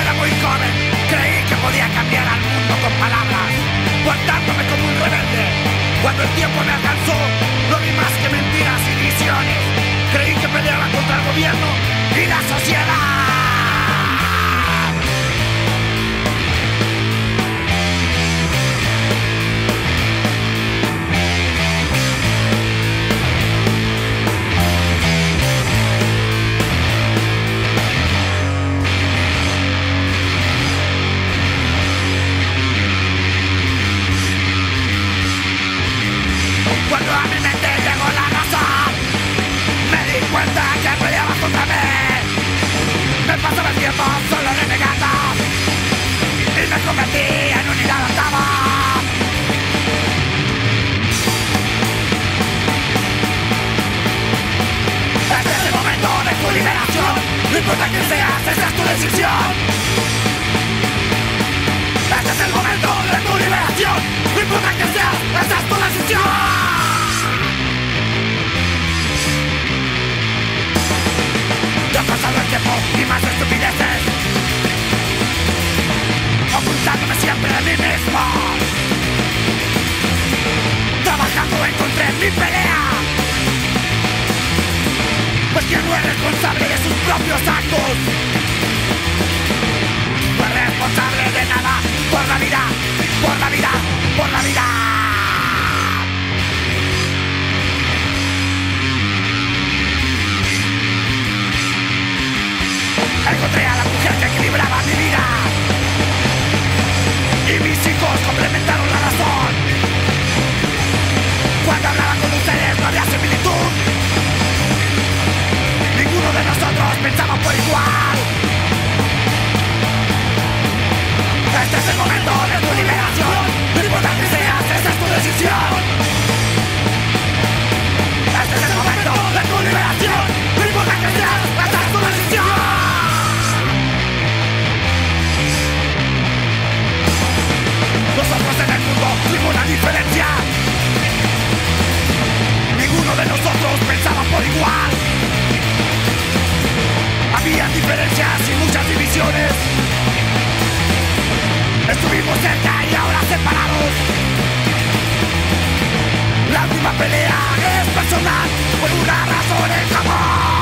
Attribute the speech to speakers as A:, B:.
A: Era muy joven, creí que podía cambiar al mundo con palabras, guardándome como un rebelde. Cuando el tiempo me alcanzó, no vi más que mentiras y visiones. Creí que peleaba contra el gobierno y la sociedad. Pasaba el tiempo solo renegando Y me convertí en un inadaptado. Este es el momento de tu liberación No importa quién seas, esa es tu decisión pelea. Pues quien no es responsable de sus propios actos. No es responsable de nada. Por la vida, por la vida, por la vida. Encontré a la mujer que equilibraba mi vida Última pelea es personal Por una razón en jamás